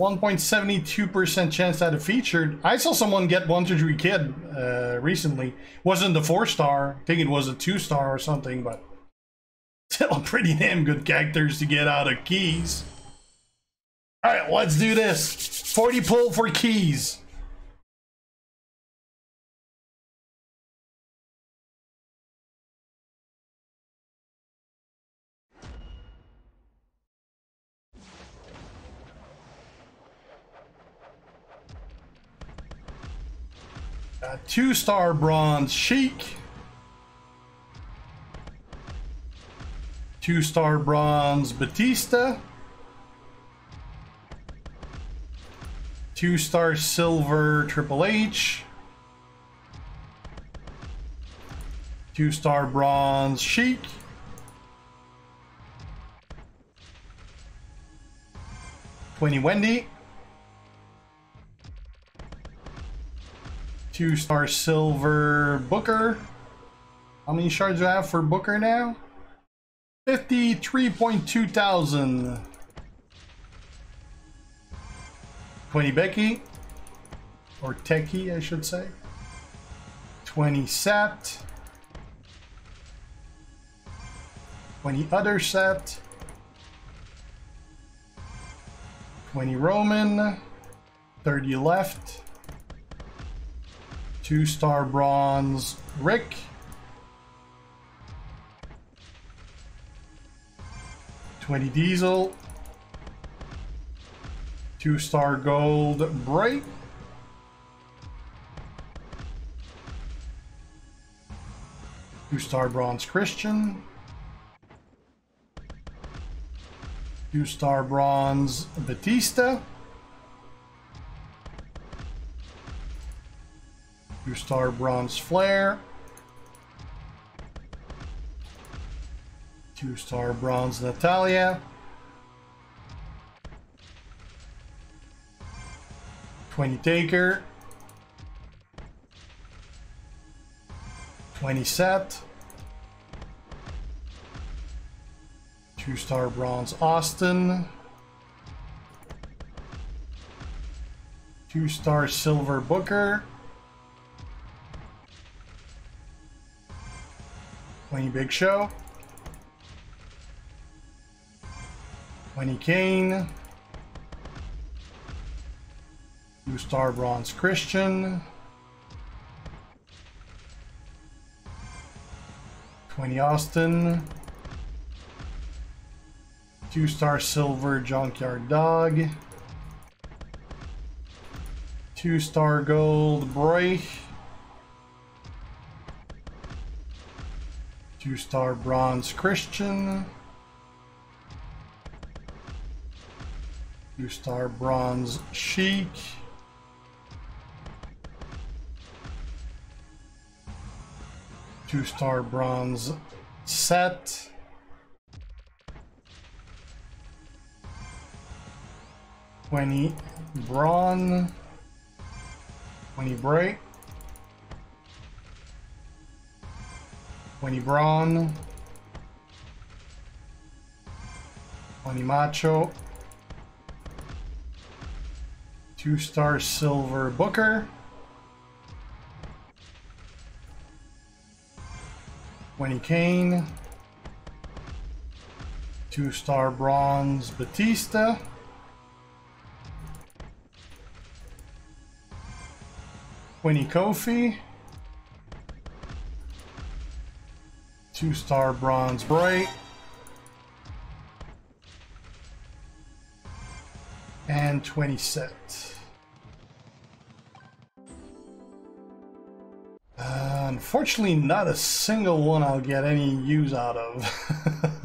1.72% chance that it featured. I saw someone get 123 Kid uh, recently. Wasn't the 4-star. I think it was a 2-star or something, but still pretty damn good characters to get out of keys. Alright, let's do this. 40 pull for keys. Uh, two star bronze Sheik. Two star bronze Batista. Two star silver Triple H. Two star bronze Sheik. Twenty Wendi. Two star silver Booker. How many shards do I have for Booker now? 53.2 thousand. 20 Becky. Or Techie, I should say. 20 Set. 20 other set. 20 Roman. 30 left. Two star bronze Rick. Twenty Diesel. Two star gold Bray. Two star bronze Christian. Two star bronze Batista. Two star bronze Flair. Two star bronze Natalya. 20 Taker. 20 Set. Two star bronze Austin. Two star silver Booker. 20 Big Show. 20 Kane. Two star bronze Christian. 20 Austin. Two star silver Junkyard Dog. Two star gold Bray. Two star bronze Christian. Two star bronze Sheik. Two star bronze Set. Twenty Braun. Twenty Bray. Twenty Braun. Twenty Macho. Two star silver Booker. 20 Kane. Two star bronze Batista. Twenty Kofi. Two star bronze Bray. And 20 set. Uh, unfortunately, not a single one I'll get any use out of.